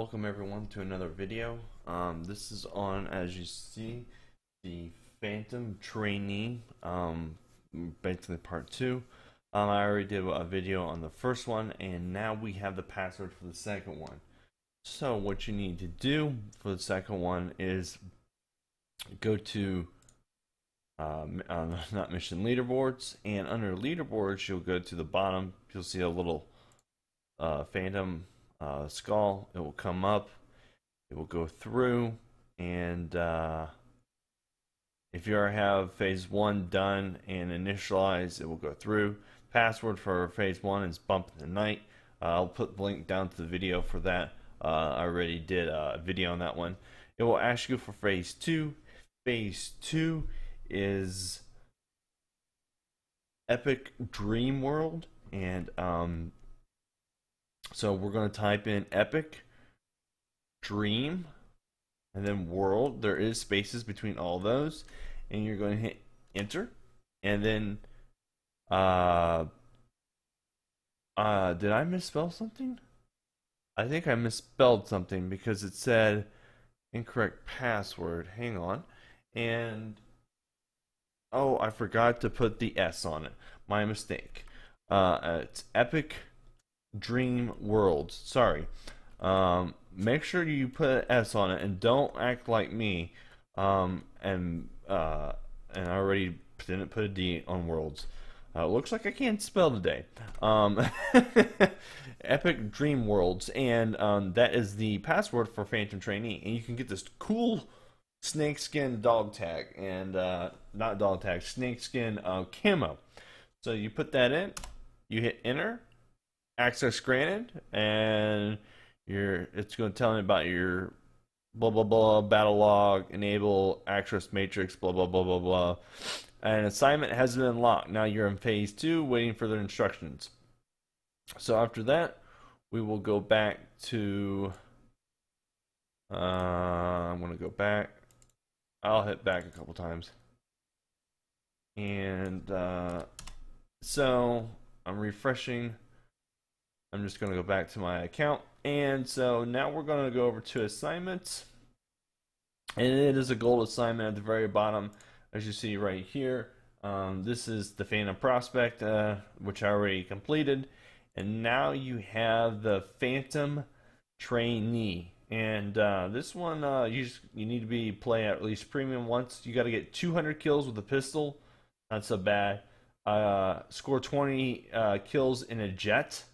welcome everyone to another video. Um, this is on, as you see, the Phantom Trainee, um, basically part two. Um, I already did a video on the first one, and now we have the password for the second one. So what you need to do for the second one is go to uh, uh, not mission leaderboards, and under leaderboards you'll go to the bottom. You'll see a little uh, Phantom uh, skull. It will come up. It will go through, and uh, if you already have phase one done and initialized, it will go through. Password for phase one is bump in the night. Uh, I'll put the link down to the video for that. Uh, I already did a video on that one. It will ask you for phase two. Phase two is Epic Dream World, and um, so we're going to type in epic, dream, and then world. There is spaces between all those, and you're going to hit enter, and then uh, uh, did I misspell something? I think I misspelled something because it said incorrect password. Hang on, and oh, I forgot to put the S on it. My mistake. Uh, it's epic Dream Worlds. Sorry. Um, make sure you put S on it and don't act like me. Um, and uh, and I already didn't put a D on Worlds. Uh, looks like I can't spell today. Um, Epic Dream Worlds, and um, that is the password for Phantom Trainee, and you can get this cool snakeskin dog tag and uh, not dog tag, snakeskin uh, camo. So you put that in, you hit enter, access granted, and you're it's going to tell me about your blah blah blah battle log, enable access matrix, blah blah blah blah blah. An assignment has been unlocked. Now you're in phase two, waiting for the instructions. So after that, we will go back to. Uh, I'm going to go back. I'll hit back a couple times. And uh, so I'm refreshing. I'm just going to go back to my account. And so now we're going to go over to assignments. And it is a gold assignment at the very bottom, as you see right here. Um, this is the Phantom Prospect, uh, which I already completed. And now you have the Phantom Trainee. And uh, this one, uh, you just, you need to be playing at least premium once. You got to get 200 kills with a pistol. Not so bad. Uh, score 20 uh, kills in a jet.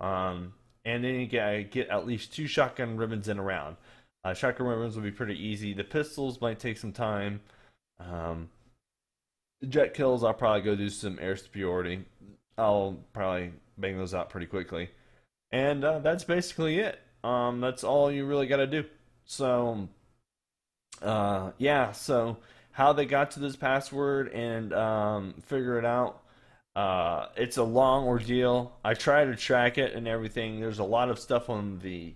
Um, and then you get, get at least two shotgun ribbons in a round. Uh, shotgun ribbons will be pretty easy. The pistols might take some time. Um, jet kills, I'll probably go do some air superiority. I'll probably bang those out pretty quickly. And uh, that's basically it. Um, that's all you really got to do. So, uh, yeah. So how they got to this password and um, figure it out. Uh, it's a long ordeal. I try to track it and everything. There's a lot of stuff on the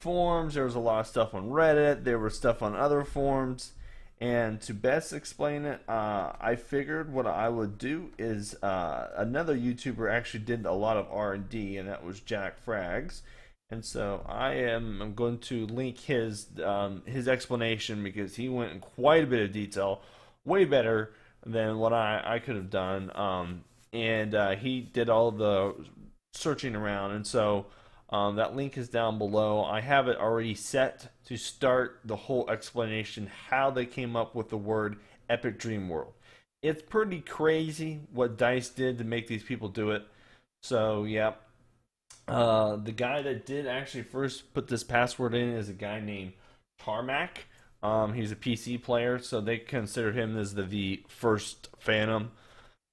forums. There was a lot of stuff on Reddit. There was stuff on other forums. And to best explain it, uh, I figured what I would do is uh, another YouTuber actually did a lot of R&D, and that was Jackfrags. And so I am I'm going to link his um, his explanation because he went in quite a bit of detail, way better than what I, I could have done. Um, and uh, he did all the searching around. And so um, that link is down below. I have it already set to start the whole explanation how they came up with the word Epic Dream World. It's pretty crazy what Dice did to make these people do it. So, yeah. Uh, the guy that did actually first put this password in is a guy named Tarmac. Um, he's a PC player, so they consider him as the, the first Phantom.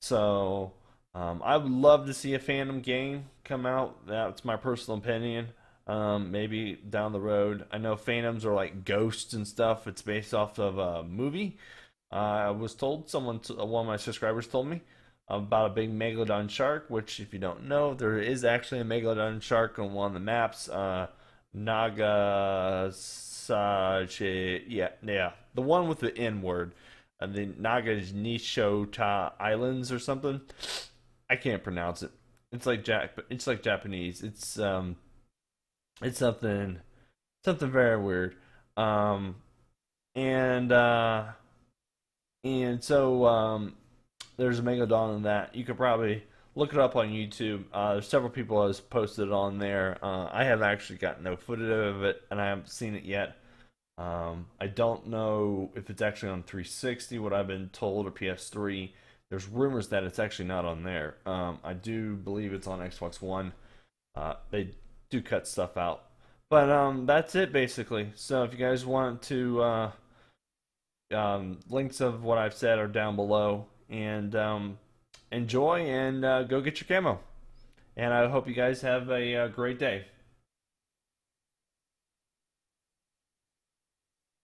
So um, I would love to see a Phantom game come out. That's my personal opinion. Um, maybe down the road. I know Phantoms are like ghosts and stuff. It's based off of a movie. Uh, I was told someone, one of my subscribers told me about a big megalodon shark. Which, if you don't know, there is actually a megalodon shark on one of the maps. Uh, Nagasachi, yeah, yeah, the one with the N word, uh, the Nagashishota Islands or something. I can't pronounce it. It's like Jack. But it's like Japanese. It's um, it's something something very weird. Um, and uh, and so um, there's a Megalodon in that. You could probably look it up on YouTube. Uh, there's several people has posted on there. Uh, I have actually got no footage of it, and I haven't seen it yet. Um, I don't know if it's actually on 360, what I've been told, or PS3. There's rumors that it's actually not on there. Um, I do believe it's on Xbox One. Uh, they do cut stuff out, but um, that's it basically. So if you guys want to, uh, um, links of what I've said are down below, and um, enjoy and uh, go get your camo. And I hope you guys have a, a uh, great day.